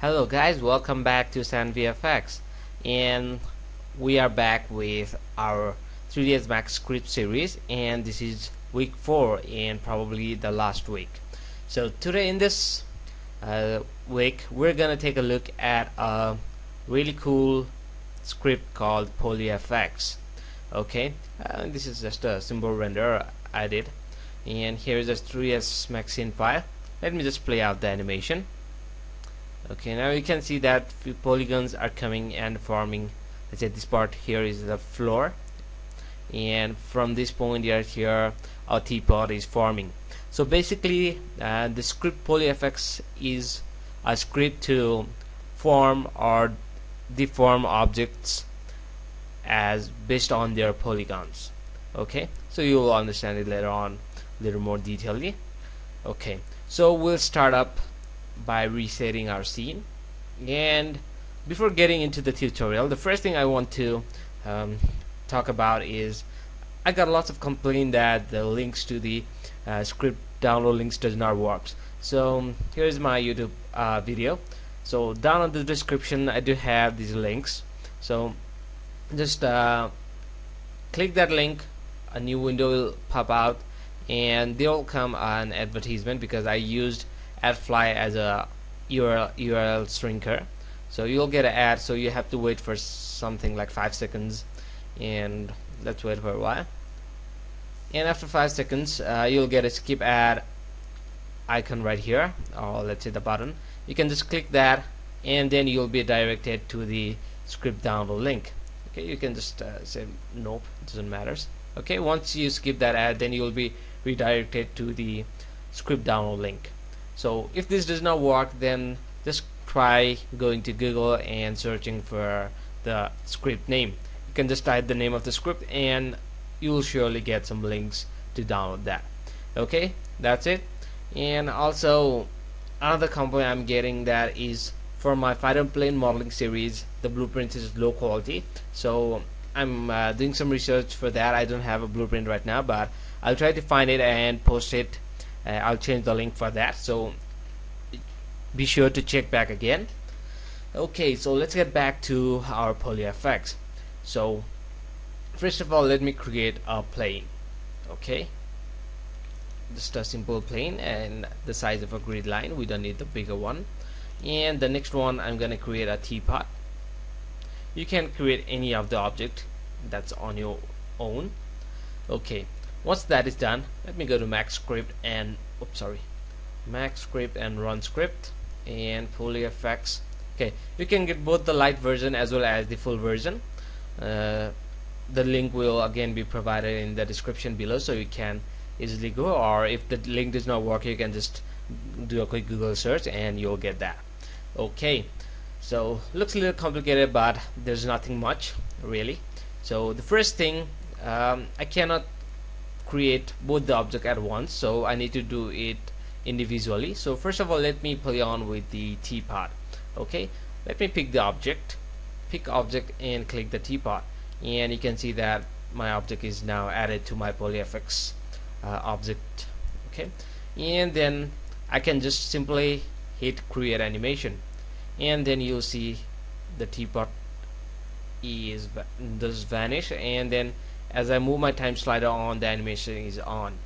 Hello guys, welcome back to SanVFX and we are back with our 3ds Max script series. And this is week 4 and probably the last week. So today in this uh, week we're gonna take a look at a really cool script called PolyFX. Okay? Uh, this is just a simple render I did. And here is a 3ds Max scene file. Let me just play out the animation okay now you can see that polygons are coming and forming. Let's say this part here is the floor. And from this point here here a teapot is forming. So basically uh, the script polyfx is a script to form or deform objects as based on their polygons. Okay so you will understand it later on a little more detailedly okay so we'll start up by resetting our scene. And before getting into the tutorial the first thing I want to um, talk about is I got lots of complaint that the links to the uh, script download links does not work. So here's my YouTube uh, video. So down in the description I do have these links. So just uh, click that link. A new window will pop out and they'll come an advertisement because I used AdFly as a URL, URL shrinker. So you'll get an ad so you have to wait for something like five seconds and let's wait for a while. And after five seconds uh, you'll get a skip ad icon right here. Or let's say the button. You can just click that and then you'll be directed to the script download link. Okay you can just uh, say nope it doesn't matter. Okay once you skip that ad then you'll be redirected to the script download link so if this does not work then just try going to Google and searching for the script name. You can just type the name of the script and you'll surely get some links to download that. Okay that's it. And also another complaint I'm getting that is for my fighter plane modeling series the blueprint is low quality. So I'm uh, doing some research for that. I don't have a blueprint right now but I'll try to find it and post it Uh, I'll change the link for that so be sure to check back again. Okay so let's get back to our polyfx. So first of all let me create a plane okay? Just a simple plane and the size of a grid line. We don't need the bigger one. And the next one I'm gonna create a teapot. You can create any of the object that's on your own. Okay once that is done let me go to max script and oops sorry. Max script and run script and polyfx okay you can get both the light version as well as the full version. Uh, the link will again be provided in the description below so you can easily go or if the link does not work you can just do a quick Google search and you'll get that. Okay so looks a little complicated but there's nothing much really. So the first thing um, I cannot create both the object at once so I need to do it individually. So first of all let me play on with the teapot okay? Let me pick the object pick object and click the teapot. And you can see that my object is now added to my polyfx uh, object okay? And then I can just simply hit create animation. And then you'll see the teapot is does vanish. And then as I move my time slider on the animation is on.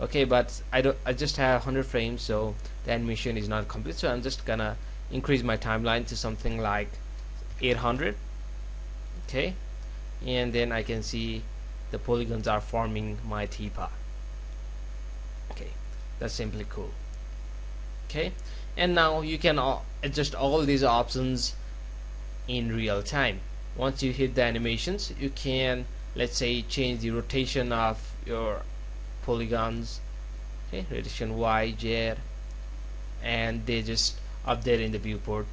Okay but I don't I just have 100 frames so the animation is not complete so I'm just gonna increase my timeline to something like 800 okay and then I can see the polygons are forming my teapot okay that's simply cool. Okay and now you can adjust all these options in real time. Once you hit the animations you can let's say change the rotation of your polygons okay rotation Y Z and they just update in the viewport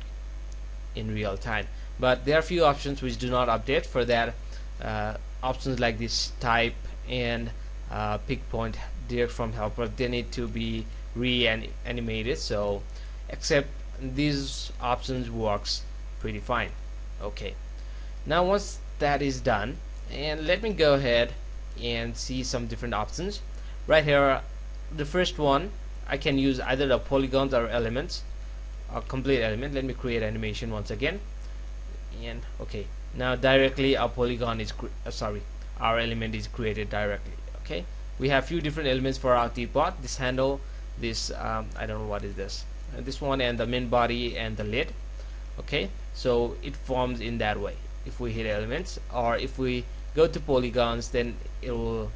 in real time. But there are few options which do not update for that uh, options like this type and uh, pick point direct from helper they need to be reanimated so except these options works pretty fine. Okay. Now once that is done and let me go ahead and see some different options. Right here the first one I can use either the polygons or elements a complete element. Let me create animation once again. And okay now directly our polygon is uh, sorry our element is created directly okay? We have few different elements for our teapot. This handle this um, I don't know what is this. Uh, this one and the main body and the lid okay? So it forms in that way. If we hit elements or if we go to polygons then it will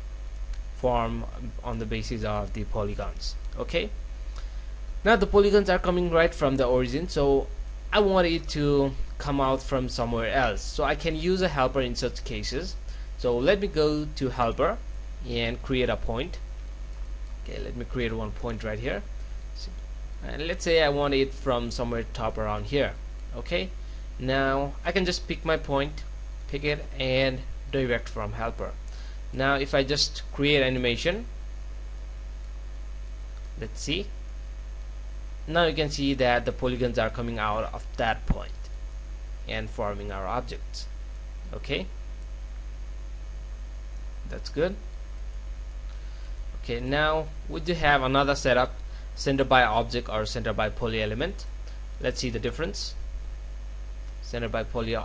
form on the basis of the polygons okay? Now the polygons are coming right from the origin so I want it to come out from somewhere else. So I can use a helper in such cases. So let me go to helper and create a point. Okay let me create one point right here. And let's say I want it from somewhere top around here okay? Now I can just pick my point pick it and direct from helper. Now if I just create animation let's see. Now you can see that the polygons are coming out of that point and forming our objects. Okay? That's good. Okay now we do have another setup center by object or center by poly element. Let's see the difference. Center by poly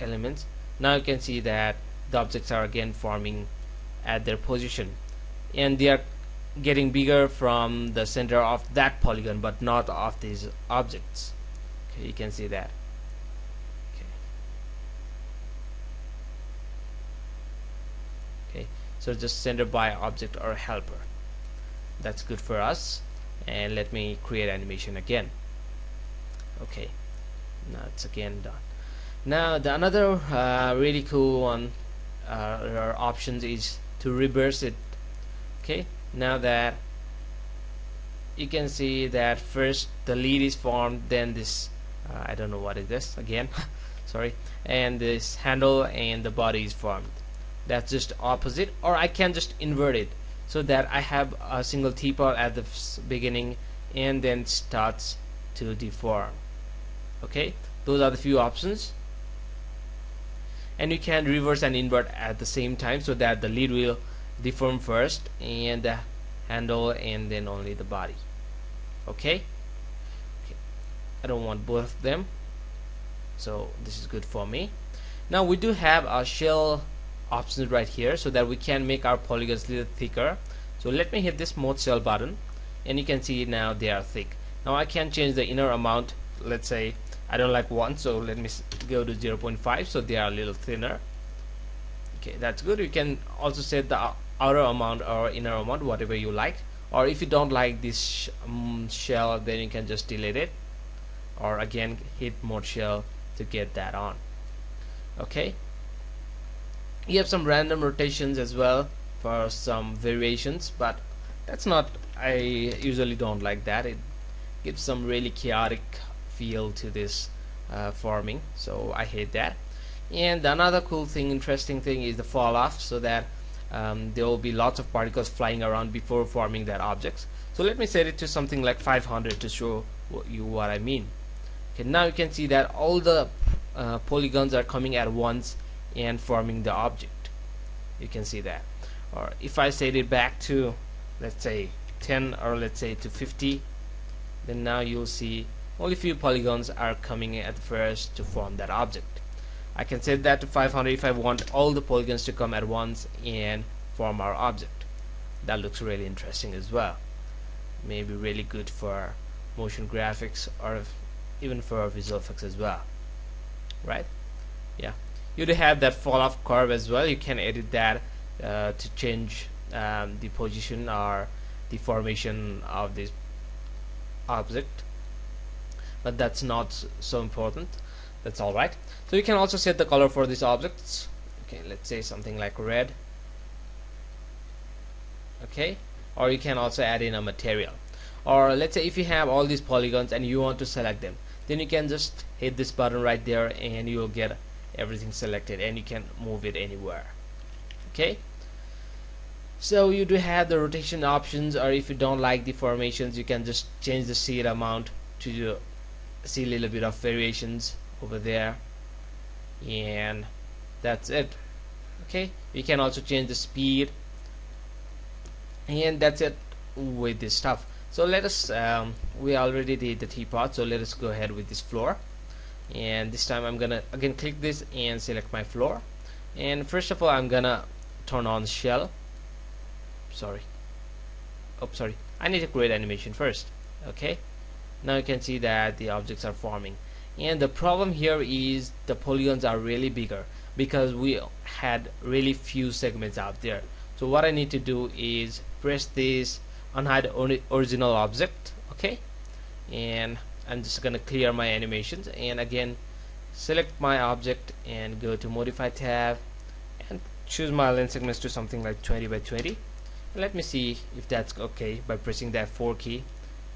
elements now you can see that the objects are again forming at their position. And they are getting bigger from the center of that polygon but not of these objects. Okay you can see that. Okay. Okay so just center by object or helper. That's good for us. And let me create animation again. Okay now it's again done now the another uh, really cool one uh, options is to reverse it. Okay? Now that you can see that first the lead is formed then this uh, I don't know what is this again sorry and this handle and the body is formed. That's just opposite or I can just invert it so that I have a single teapot at the beginning and then starts to deform. Okay? Those are the few options and you can reverse and invert at the same time so that the lead will deform first and the handle and then only the body. Okay? okay. I don't want both of them. So this is good for me. Now we do have our shell options right here so that we can make our polygons a little thicker. So let me hit this mode shell button. And you can see now they are thick. Now I can change the inner amount let's say I don't like 1 so let me go to 0.5 so they are a little thinner. Okay that's good. You can also set the outer amount or inner amount whatever you like. Or if you don't like this sh um, shell then you can just delete it. Or again hit mode shell to get that on. Okay? You have some random rotations as well for some variations but that's not I usually don't like that. It gives some really chaotic feel to this uh, forming so I hate that. And another cool thing interesting thing is the fall off so that um, there will be lots of particles flying around before forming that objects. So let me set it to something like 500 to show you what I mean. Okay now you can see that all the uh, polygons are coming at once and forming the object. You can see that. Or if I set it back to let's say 10 or let's say to 50 then now you'll see only few polygons are coming at first to form that object. I can set that to 500 if I want all the polygons to come at once and form our object. That looks really interesting as well. Maybe really good for motion graphics or even for visual effects as well. Right? Yeah. You do have that fall off curve as well. You can edit that uh, to change um, the position or the formation of this object but that's not so important. That's alright so you can also set the color for these objects. Okay let's say something like red. Okay or you can also add in a material. Or let's say if you have all these polygons and you want to select them then you can just hit this button right there and you will get everything selected and you can move it anywhere. Okay? So you do have the rotation options or if you don't like the formations you can just change the seed amount to see a little bit of variations over there. And that's it. Okay you can also change the speed. And that's it with this stuff. So let us um, we already did the teapot so let us go ahead with this floor. And this time I'm gonna again click this and select my floor. And first of all I'm gonna turn on shell. Sorry. Oh sorry. I need to create animation first. Okay now you can see that the objects are forming. And the problem here is the polygons are really bigger because we had really few segments out there. So what I need to do is press this unhide original object okay? And I'm just gonna clear my animations and again select my object and go to modify tab and choose my align segments to something like 20 by 20 let me see if that's okay by pressing that 4 key.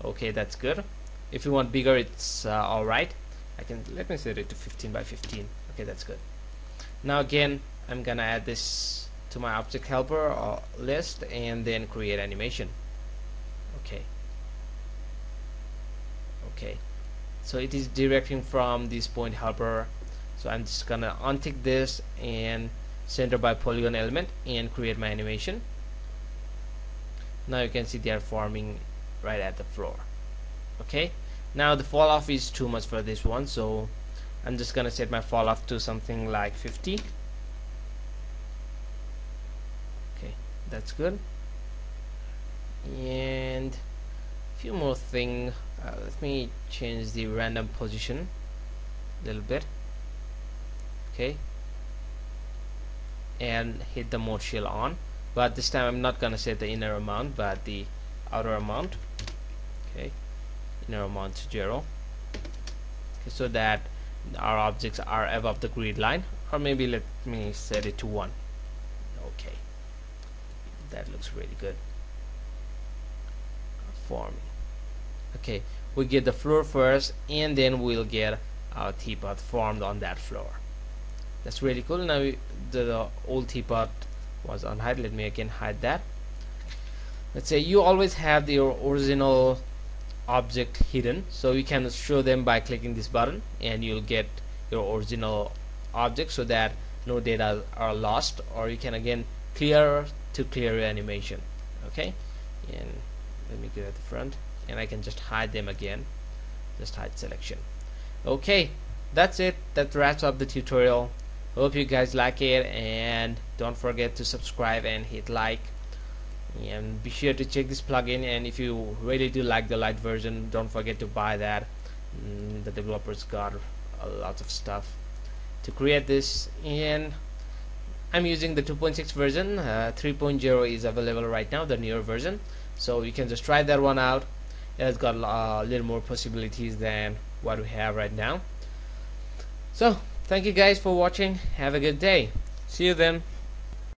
Okay that's good if you want bigger it's uh, alright I can let me set it to 15 by 15 okay that's good. Now again I'm gonna add this to my object helper or list and then create animation. Okay. Okay. So it is directing from this point helper. So I'm just gonna untick this and center by polygon element and create my animation. Now you can see they are forming right at the floor okay? Now the fall off is too much for this one so I'm just gonna set my fall off to something like 50 okay that's good. And a few more thing uh, let me change the random position a little bit. Okay? And hit the mode shell on. But this time I'm not gonna set the inner amount but the outer amount. Okay to zero okay, so that our objects are above the grid line or maybe let me set it to one. Okay. That looks really good. Forming okay we get the floor first and then we'll get our teapot formed on that floor. That's really cool. Now the, the old teapot was on hide let me again hide that. Let's say you always have the original object hidden. So you can show them by clicking this button and you'll get your original object so that no data are lost. Or you can again clear to clear your animation. Okay? And let me go at the front. And I can just hide them again. Just hide selection. Okay. That's it. That wraps up the tutorial. Hope you guys like it. And don't forget to subscribe and hit like and be sure to check this plugin and if you really do like the light version don't forget to buy that. Mm, the developers got a lot of stuff to create this and I'm using the 2.6 version. Uh, 3.0 is available right now the newer version so you can just try that one out. It's got a little more possibilities than what we have right now. So thank you guys for watching. Have a good day. See you then